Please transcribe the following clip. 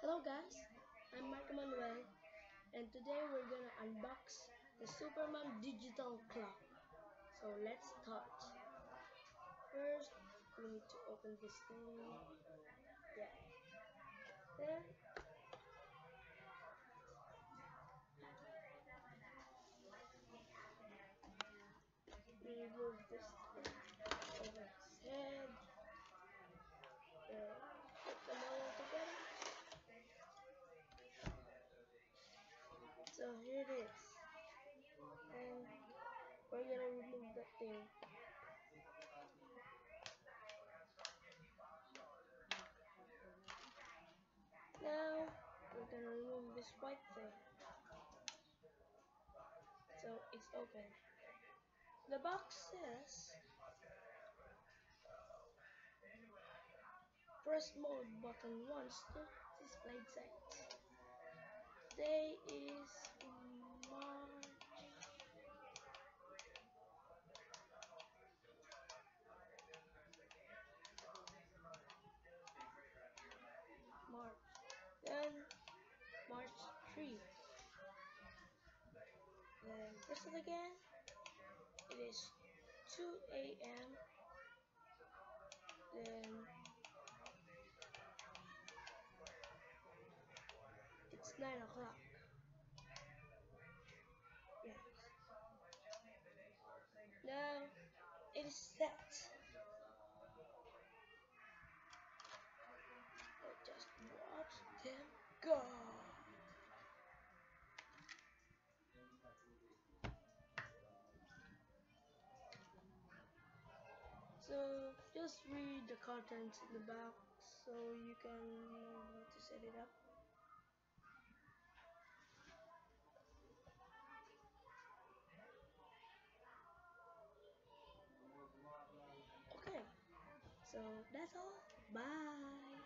Hello guys, I'm Mark Emmanuel and today we're gonna unbox the Superman digital clock. So let's start. First, we need to open this thing. Yeah. Then remove this thing Here it is. And we're gonna remove that thing. Now we're gonna remove this white thing. So it's open. The box says press mode button once to display date. Today is March March then March 3 then press it again. It is 2 a.m. then it's 9 o'clock. Yes. Now it is set just read the contents in the box so you can know how to set it up. Okay, so that's all. Bye.